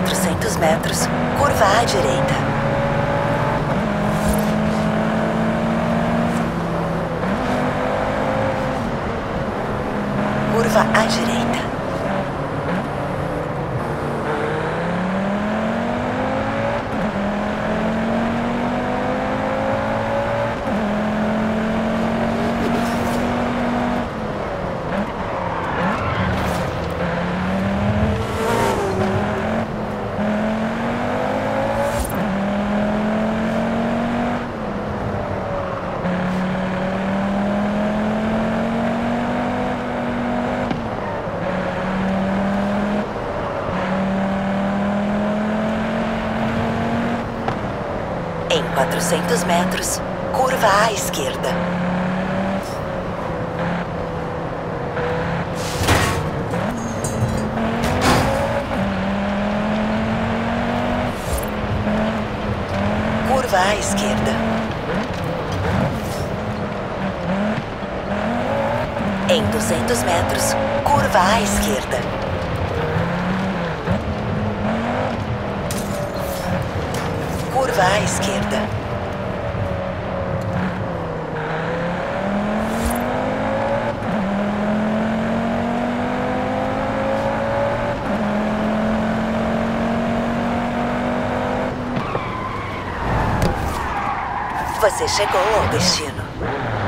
400 metros, curva à direita. Curva à direita. 400 metros, curva à esquerda. Curva à esquerda. Em 200 metros, curva à esquerda. Curva à esquerda. Você chegou ao destino.